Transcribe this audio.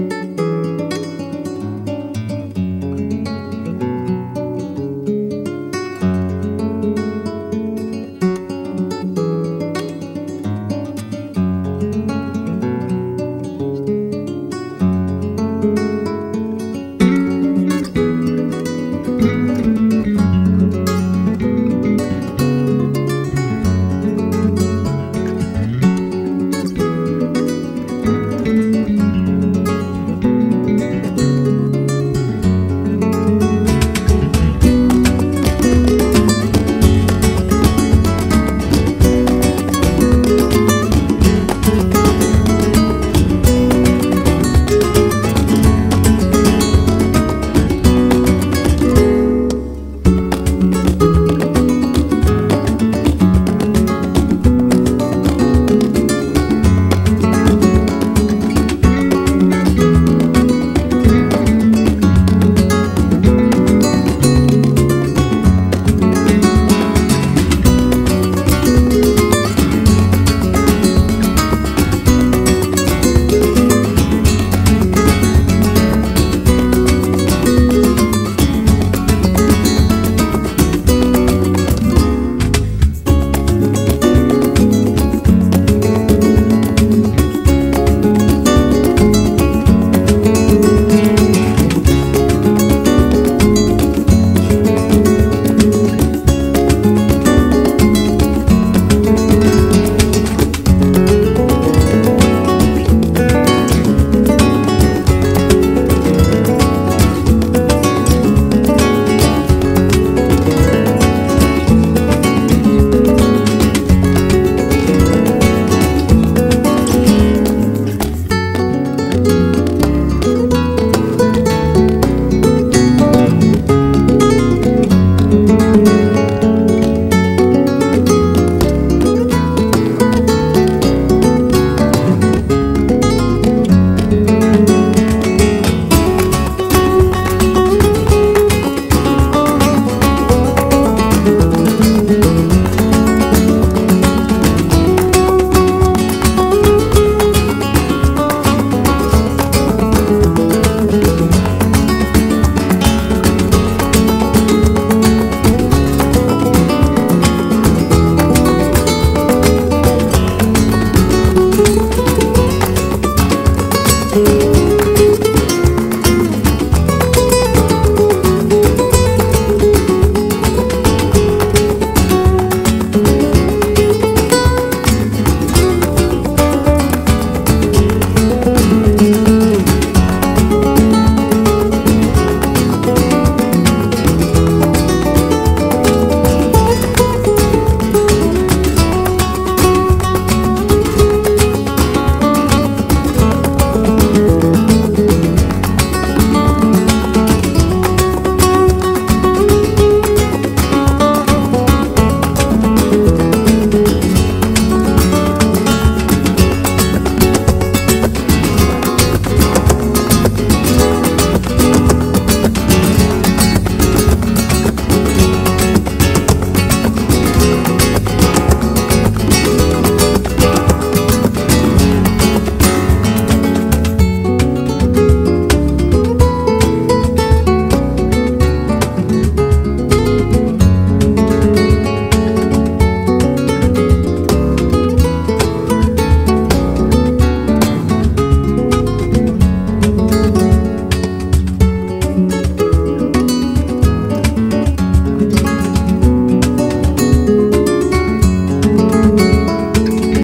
you you.